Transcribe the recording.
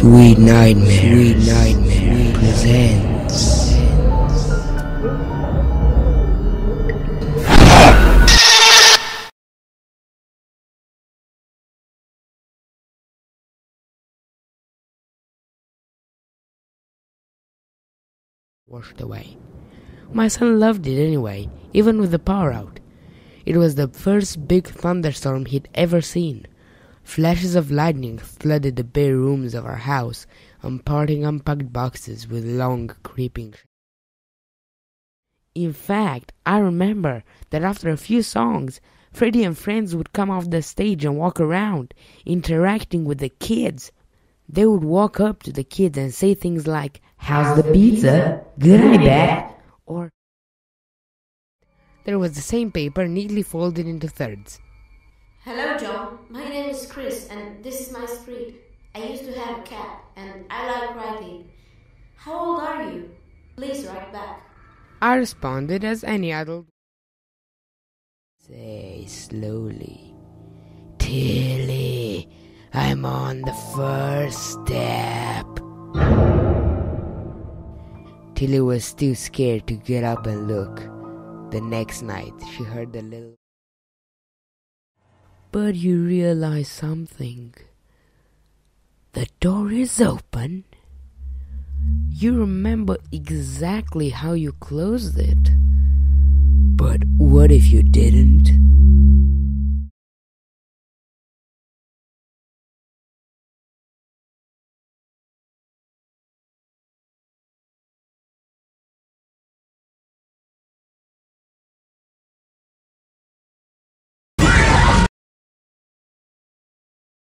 Sweet Nightmare, Sweet Nightmare presents. Washed away. My son loved it anyway, even with the power out. It was the first big thunderstorm he'd ever seen. Flashes of lightning flooded the bare rooms of our house, imparting unpacked boxes with long creeping. In fact, I remember that after a few songs, Freddy and friends would come off the stage and walk around, interacting with the kids. They would walk up to the kids and say things like, How's the pizza? Good, I bet. Or, there was the same paper neatly folded into thirds. Hello, John. My name is Chris, and this is my street. I used to have a cat, and I like writing. How old are you? Please write back. I responded as any adult. Say slowly, Tilly, I'm on the first step. Tilly was too scared to get up and look. The next night, she heard the little. But you realize something. The door is open. You remember exactly how you closed it. But what if you didn't?